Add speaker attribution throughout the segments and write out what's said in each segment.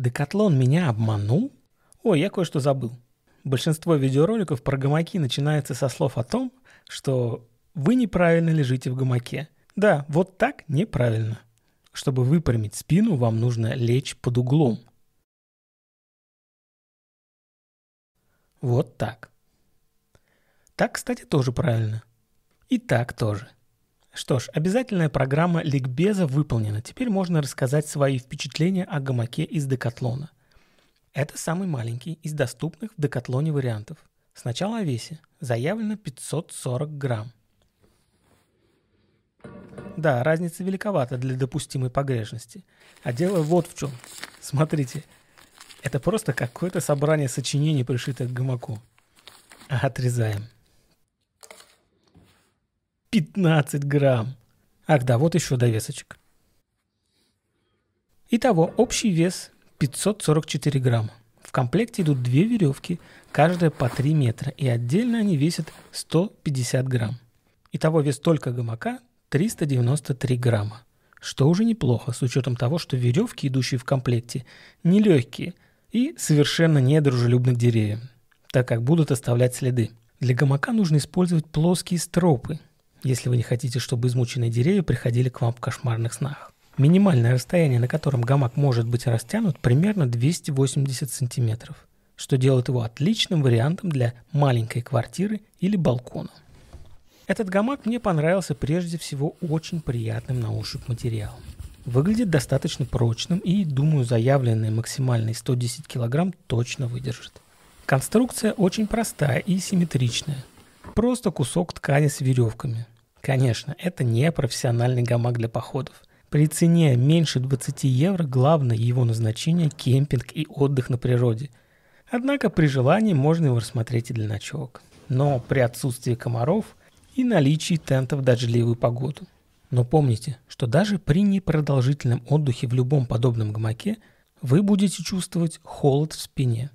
Speaker 1: Декатлон меня обманул? Ой, я кое-что забыл. Большинство видеороликов про гамаки начинается со слов о том, что вы неправильно лежите в гамаке. Да, вот так неправильно. Чтобы выпрямить спину, вам нужно лечь под углом. Вот так. Так, кстати, тоже правильно. И так тоже. Что ж, обязательная программа ликбеза выполнена. Теперь можно рассказать свои впечатления о гамаке из Декатлона. Это самый маленький из доступных в Декатлоне вариантов. Сначала о весе. Заявлено 540 грамм. Да, разница великовата для допустимой погрешности. А дело вот в чем. Смотрите, это просто какое-то собрание сочинений, пришитых к гамаку. Отрезаем. 15 грамм. Ах да, вот еще довесочек. Итого, общий вес 544 грамма. В комплекте идут две веревки, каждая по 3 метра, и отдельно они весят 150 грамм. Итого вес только гамака 393 грамма. Что уже неплохо, с учетом того, что веревки, идущие в комплекте, нелегкие и совершенно недружелюбны к деревьям, так как будут оставлять следы. Для гамака нужно использовать плоские стропы, если вы не хотите, чтобы измученные деревья приходили к вам в кошмарных снах. Минимальное расстояние, на котором гамак может быть растянут, примерно 280 сантиметров, что делает его отличным вариантом для маленькой квартиры или балкона. Этот гамак мне понравился прежде всего очень приятным на ощупь материалом. Выглядит достаточно прочным и, думаю, заявленные максимальные 110 кг точно выдержит. Конструкция очень простая и симметричная. Просто кусок ткани с веревками. Конечно, это не профессиональный гамак для походов. При цене меньше 20 евро главное его назначение – кемпинг и отдых на природе. Однако при желании можно его рассмотреть и для ночевок. Но при отсутствии комаров и наличии тента в дождливую погоду. Но помните, что даже при непродолжительном отдыхе в любом подобном гамаке вы будете чувствовать холод в спине.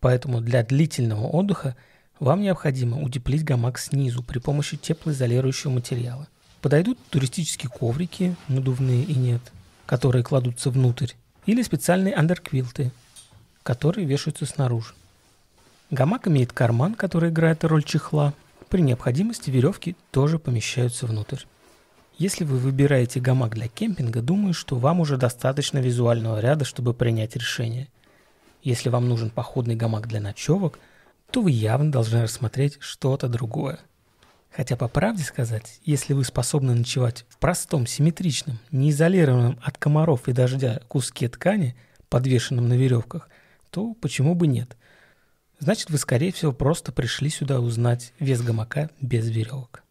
Speaker 1: Поэтому для длительного отдыха – вам необходимо утеплить гамак снизу при помощи теплоизолирующего материала. Подойдут туристические коврики, надувные и нет, которые кладутся внутрь, или специальные андерквилты, которые вешаются снаружи. Гамак имеет карман, который играет роль чехла. При необходимости веревки тоже помещаются внутрь. Если вы выбираете гамак для кемпинга, думаю, что вам уже достаточно визуального ряда, чтобы принять решение. Если вам нужен походный гамак для ночевок – то вы явно должны рассмотреть что-то другое. Хотя, по правде сказать, если вы способны ночевать в простом, симметричном, неизолированном от комаров и дождя куске ткани, подвешенном на веревках, то почему бы нет? Значит, вы, скорее всего, просто пришли сюда узнать вес гамака без веревок.